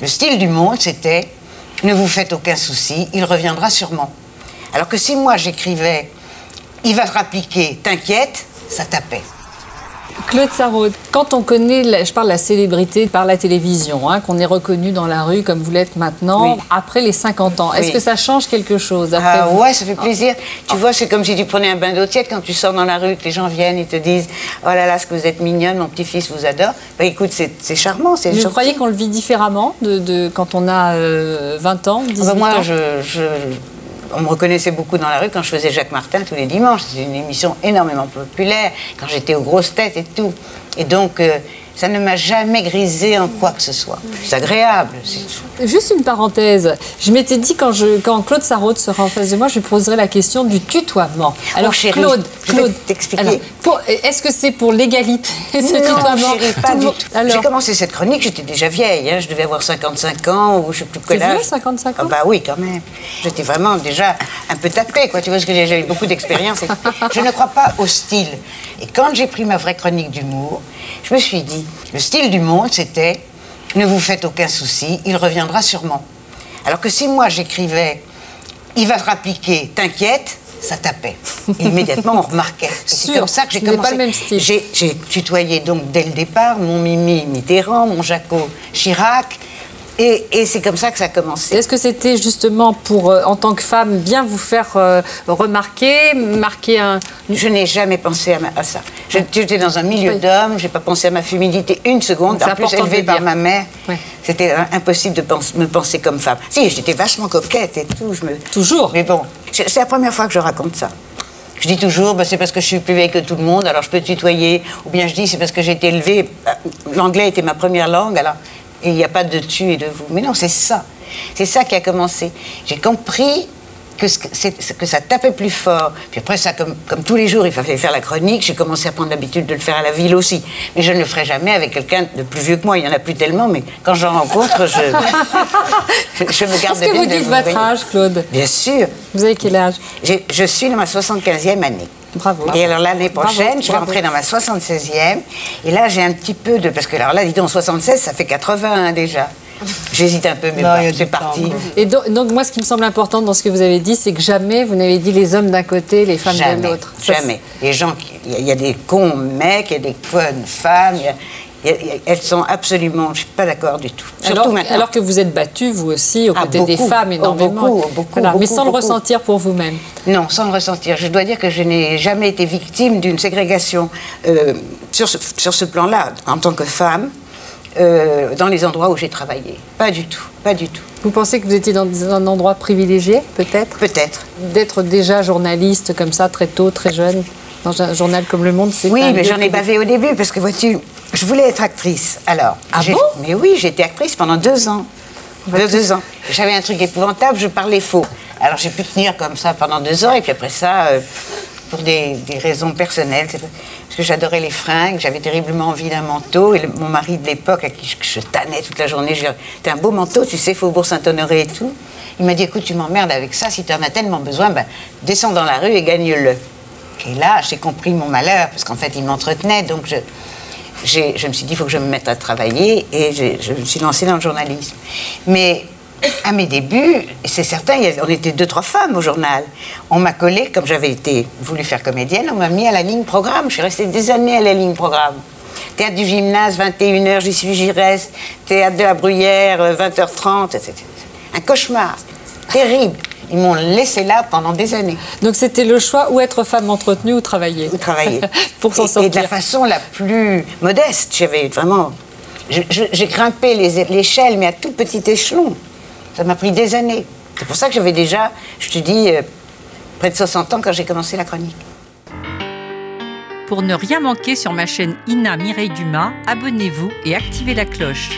Le style du monde, c'était ne vous faites aucun souci, il reviendra sûrement. Alors que si moi j'écrivais il va te rappliquer, t'inquiète, ça tapait. Claude Sarraud, quand on connaît, je parle de la célébrité par la télévision, hein, qu'on est reconnu dans la rue comme vous l'êtes maintenant, après les 50 ans, est-ce que ça change quelque chose après Ah ouais, ça fait plaisir. Tu vois, c'est comme si tu prenais un bain d'eau tiède quand tu sors dans la rue, que les gens viennent et te disent Oh là là, ce que vous êtes mignonne, mon petit-fils vous adore. Bah écoute, c'est charmant. Vous croyez qu'on le vit différemment de, quand on a 20 euh, ans, 18 ah bah moi, ans? je on me reconnaissait beaucoup dans la rue quand je faisais Jacques Martin tous les dimanches. C'était une émission énormément populaire, quand j'étais aux grosses têtes et tout. Et donc, euh, ça ne m'a jamais grisé en quoi que ce soit. C'est agréable. Juste une parenthèse. Je m'étais dit, quand, je, quand Claude Sarraute sera en face de moi, je lui poserai la question du tutoiement. Oh, Alors, Claude, Claude t'expliquer. Est-ce que c'est pour l'égalité, ce tutoiement chérie, pas du tout. J'ai commencé cette chronique, j'étais déjà vieille. Hein. je devais avoir 55 ans ou je sais plus quel âge. 55 ans ah, Bah oui, quand même. J'étais vraiment déjà un peu tapée, quoi. Tu vois, ce que eu beaucoup d'expérience. je ne crois pas au style. Et quand j'ai pris ma vraie chronique d'humour, je me suis dit, le style du monde, c'était ne vous faites aucun souci, il reviendra sûrement. Alors que si moi j'écrivais il va te rappliquer, t'inquiète, ça tapait. Immédiatement, on remarquait. C'est comme ça que j'ai commencé. Pas le même style. J'ai tutoyé donc dès le départ mon Mimi Mitterrand, mon Jaco Chirac, et, c'est comme ça que ça a commencé. Est-ce que c'était justement pour, euh, en tant que femme, bien vous faire euh, remarquer, marquer un... Je n'ai jamais pensé à, ça. J'étais dans un milieu d'hommes, je n'ai pas pensé à ma féminité une seconde. En plus, élevée par ma mère, c'était impossible de me penser comme femme. Si, j'étais vachement coquette et tout. Je me... Toujours Mais bon, c'est la première fois que je raconte ça. Je dis toujours, bah, c'est parce que je suis plus vieille que tout le monde, alors je peux tutoyer. Ou bien je dis, c'est parce que j'ai été élevée. Euh, l'anglais était ma première langue, alors il n'y a pas de tu et de vous. Mais non, c'est ça. C'est ça qui a commencé. J'ai compris que, que, ça tapait plus fort. Puis après, ça, comme, comme tous les jours, il fallait faire la chronique. J'ai commencé à prendre l'habitude de le faire à la ville aussi. Mais je ne le ferai jamais avec quelqu'un de plus vieux que moi. Il n'y en a plus tellement, mais quand j'en rencontre, je, je, me garde Est-ce que vous dites votre âge, Claude? Bien sûr. Vous avez quel âge? Je suis dans ma 75e année. Bravo. Et alors l'année prochaine, je vais entrer dans ma 76e. Et là, j'ai un petit peu de. Parce que alors là, dis donc, 76, ça fait 80 déjà. J'hésite un peu, mais c'est parti. Et donc, moi, ce qui me semble important dans ce que vous avez dit, c'est que jamais vous n'avez dit les hommes d'un côté, les femmes de l'autre. Jamais. Les gens, il y, a des cons mecs, il y a des connes femmes. Elles sont absolument, je ne suis pas d'accord du tout. Surtout alors, maintenant. alors que vous êtes battue, vous aussi, aux ah, côtés des femmes oh, énormément. beaucoup, beaucoup, beaucoup, mais sans le ressentir pour vous-même. Non, sans le ressentir. Je dois dire que je n'ai jamais été victime d'une ségrégation euh, sur ce, sur ce plan-là, en tant que femme. Euh, dans les endroits où j'ai travaillé. Pas du tout, pas du tout. Vous pensez que vous étiez dans un endroit privilégié, peut-être? Peut-être. D'être déjà journaliste comme ça, très tôt, très jeune, dans un journal comme Le Monde, c'est Oui, mais j'en ai bavé au début, parce que vois-tu, je voulais être actrice. Alors, ah bon? Mais oui, j'étais actrice pendant deux ans. Deux, ans. J'avais un truc épouvantable, je parlais faux. Alors j'ai pu tenir comme ça pendant deux ans, et puis après ça, euh, pour des, raisons personnelles, parce que j'adorais les fringues, j'avais terriblement envie d'un manteau, et mon mari de l'époque, à qui je, tannais toute la journée, je t'as un beau manteau, tu sais, Faubourg Saint-Honoré et tout. Il m'a dit, écoute, tu m'emmerdes avec ça, si tu en as tellement besoin, ben, descends dans la rue et gagne-le. Et là, j'ai compris mon malheur, parce qu'en fait, il m'entretenait, donc je, je me suis dit, il faut que je me mette à travailler, et je me suis lancée dans le journalisme. Mais à mes débuts, c'est certain, on était deux, trois femmes au journal. On m'a collé, comme j'avais été voulu faire comédienne, on m'a mis à la ligne programme. Je suis restée des années à la ligne programme. Théâtre du gymnase, 21h, j'y suis, j'y reste. Théâtre de la Bruyère, 20h30. Euh, un cauchemar. Terrible. Ils m'ont laissé là pendant des années. Donc c'était le choix ou être femme entretenue ou travailler Ou travailler. Pour s'en sortir. Et de la façon la plus modeste. J'avais vraiment. J'ai grimpé l'échelle, mais à tout petit échelon. Ça m'a pris des années. C'est pour ça que j'avais déjà, je te dis, euh, près de 60 ans quand j'ai commencé la chronique. Pour ne rien manquer sur ma chaîne Ina Mireille Dumas, abonnez-vous et activez la cloche.